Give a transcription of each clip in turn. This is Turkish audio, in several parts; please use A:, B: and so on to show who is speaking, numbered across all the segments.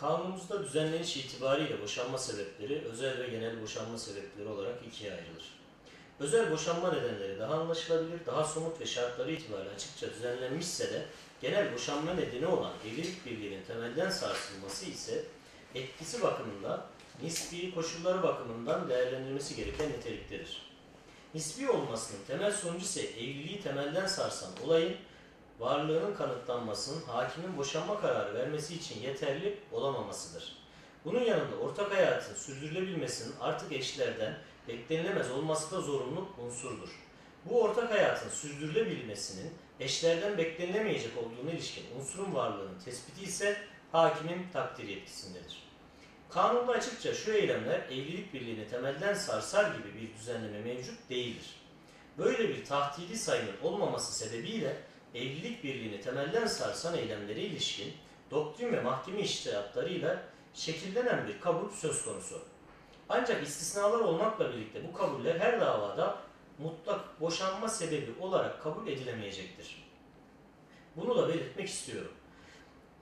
A: Kanunumuzda düzenleniş itibariyle boşanma sebepleri özel ve genel boşanma sebepleri olarak ikiye ayrılır. Özel boşanma nedenleri daha anlaşılabilir, daha somut ve şartları itibariyle açıkça düzenlenmişse de genel boşanma nedeni olan evlilik birliğinin temelden sarsılması ise etkisi bakımından, nispi koşulları bakımından değerlendirilmesi gereken niteliktedir. Nispi olmasının temel sonucu ise evliliği temelden sarsan olayın varlığının kanıtlanmasının hakimin boşanma kararı vermesi için yeterli olamamasıdır. Bunun yanında ortak hayatın sürdürülebilmesinin artık eşlerden beklenilemez olması da zorunlu unsurdur. Bu ortak hayatın sürdürülebilmesinin eşlerden beklenilemeyecek olduğuna ilişkin unsurun varlığının tespiti ise hakimin takdir yetkisindedir. Kanunda açıkça şu eylemler evlilik birliğini temelden sarsar gibi bir düzenleme mevcut değildir. Böyle bir tahtidi sayının olmaması sebebiyle evlilik birliğini temelden sarsan eylemlere ilişkin doktrin ve mahkeme iştihatlarıyla şekillenen bir kabul söz konusu. Ancak istisnalar olmakla birlikte bu kabuller her davada mutlak boşanma sebebi olarak kabul edilemeyecektir. Bunu da belirtmek istiyorum.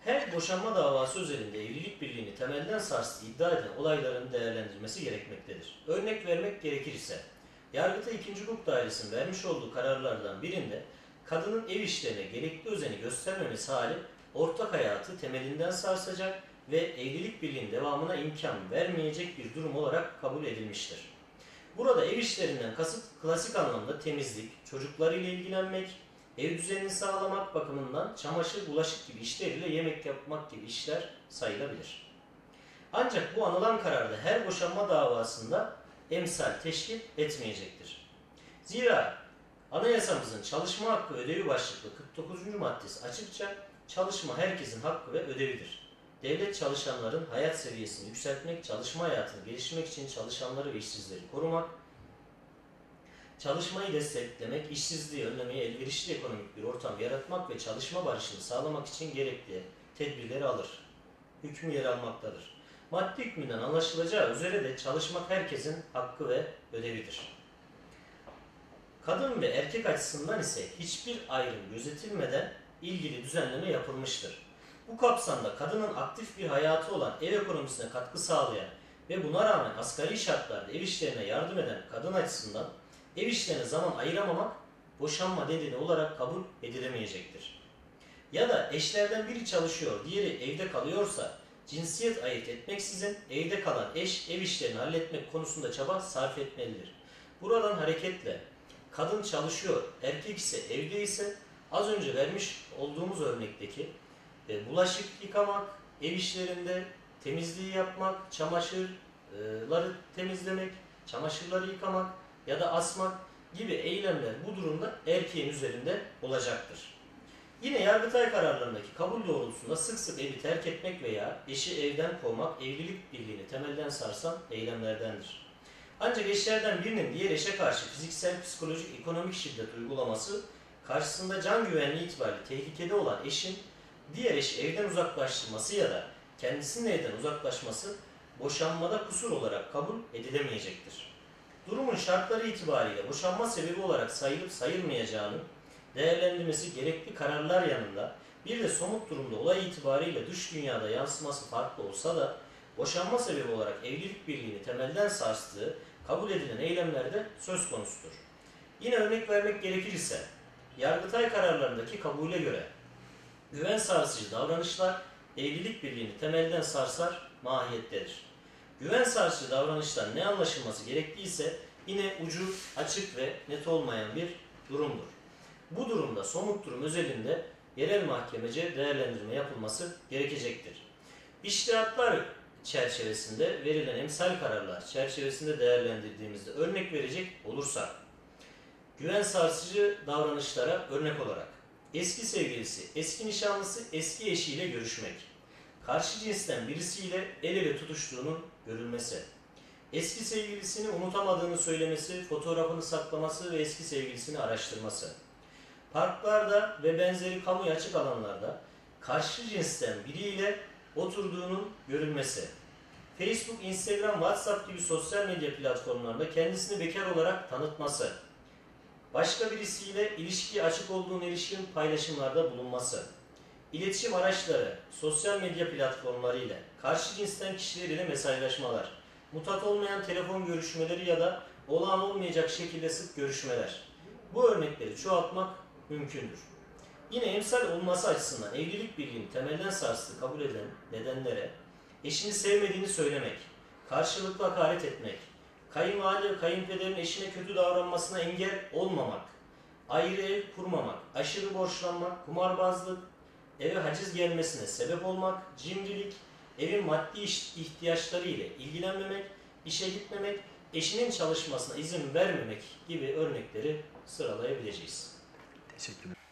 A: Her boşanma davası özelinde evlilik birliğini temelden sarstığı iddia edilen olayların değerlendirilmesi gerekmektedir. Örnek vermek gerekirse, Yargıtay 2. Hukuk Dairesi'nin vermiş olduğu kararlardan birinde kadının ev işlerine gerekli özeni göstermemesi hali ortak hayatı temelinden sarsacak ve evlilik birliğinin devamına imkan vermeyecek bir durum olarak kabul edilmiştir. Burada ev işlerinden kasıt klasik anlamda temizlik, çocuklarıyla ilgilenmek, ev düzenini sağlamak bakımından çamaşır, bulaşık gibi işleriyle yemek yapmak gibi işler sayılabilir. Ancak bu anılan kararda her boşanma davasında emsal teşkil etmeyecektir. Zira anayasamızın çalışma hakkı ödevi başlıklı 49. maddesi açıkça çalışma herkesin hakkı ve ödevidir. Devlet çalışanların hayat seviyesini yükseltmek, çalışma hayatını geliştirmek için çalışanları ve işsizleri korumak, çalışmayı desteklemek, işsizliği önlemeye elverişli ekonomik bir ortam yaratmak ve çalışma barışını sağlamak için gerekli tedbirleri alır. Hükmü yer almaktadır. Maddi hükmünden anlaşılacağı üzere de çalışmak herkesin hakkı ve ödevidir. Kadın ve erkek açısından ise hiçbir ayrım gözetilmeden ilgili düzenleme yapılmıştır. Bu kapsamda kadının aktif bir hayatı olan ev ekonomisine katkı sağlayan ve buna rağmen asgari şartlarda ev işlerine yardım eden kadın açısından ev işlerine zaman ayıramamak boşanma nedeni olarak kabul edilemeyecektir. Ya da eşlerden biri çalışıyor, diğeri evde kalıyorsa cinsiyet ayırt etmeksizin evde kalan eş ev işlerini halletmek konusunda çaba sarf etmelidir. Buradan hareketle kadın çalışıyor, erkek ise evde ise az önce vermiş olduğumuz örnekteki e, bulaşık yıkamak, ev işlerinde temizliği yapmak, çamaşırları temizlemek, çamaşırları yıkamak ya da asmak gibi eylemler bu durumda erkeğin üzerinde olacaktır. Yine Yargıtay kararlarındaki kabul doğrultusunda sık sık evi terk etmek veya eşi evden kovmak evlilik birliğini temelden sarsan eylemlerdendir. Ancak eşlerden birinin diğer eşe karşı fiziksel, psikolojik, ekonomik şiddet uygulaması karşısında can güvenliği itibariyle tehlikede olan eşin diğer eşi evden uzaklaştırması ya da kendisinin evden uzaklaşması boşanmada kusur olarak kabul edilemeyecektir. Durumun şartları itibariyle boşanma sebebi olarak sayılıp sayılmayacağının değerlendirmesi gerekli kararlar yanında bir de somut durumda olay itibariyle dış dünyada yansıması farklı olsa da boşanma sebebi olarak evlilik birliğini temelden sarstığı kabul edilen eylemlerde söz konusudur. Yine örnek vermek gerekirse Yargıtay kararlarındaki kabule göre güven sarsıcı davranışlar evlilik birliğini temelden sarsar mahiyettedir. Güven sarsıcı davranıştan ne anlaşılması gerektiyse yine ucu açık ve net olmayan bir durumdur. Bu durumda somut durum özelinde yerel mahkemece değerlendirme yapılması gerekecektir. İştihatlar çerçevesinde verilen emsal kararlar çerçevesinde değerlendirdiğimizde örnek verecek olursak, güven sarsıcı davranışlara örnek olarak eski sevgilisi, eski nişanlısı, eski eşiyle görüşmek, karşı cinsten birisiyle el ele tutuştuğunun görülmesi, eski sevgilisini unutamadığını söylemesi, fotoğrafını saklaması ve eski sevgilisini araştırması, parklarda ve benzeri kamu açık alanlarda karşı cinsten biriyle oturduğunun görülmesi, Facebook, Instagram, WhatsApp gibi sosyal medya platformlarında kendisini bekar olarak tanıtması, başka birisiyle ilişki açık olduğuna ilişkin paylaşımlarda bulunması, iletişim araçları, sosyal medya platformları ile, karşı cinsten kişiler ile mesajlaşmalar, mutat olmayan telefon görüşmeleri ya da olağan olmayacak şekilde sık görüşmeler. Bu örnekleri çoğaltmak mümkündür. Yine emsal olması açısından evlilik birliğini temelden sarstığı kabul edilen nedenlere eşini sevmediğini söylemek, karşılıklı hakaret etmek, kayınvalide kayınpederin eşine kötü davranmasına engel olmamak, ayrı ev kurmamak, aşırı borçlanmak, kumarbazlık, eve haciz gelmesine sebep olmak, cimrilik, evin maddi ihtiyaçları ile ilgilenmemek, işe gitmemek, eşinin çalışmasına izin vermemek gibi örnekleri sıralayabileceğiz.
B: Teşekkürler.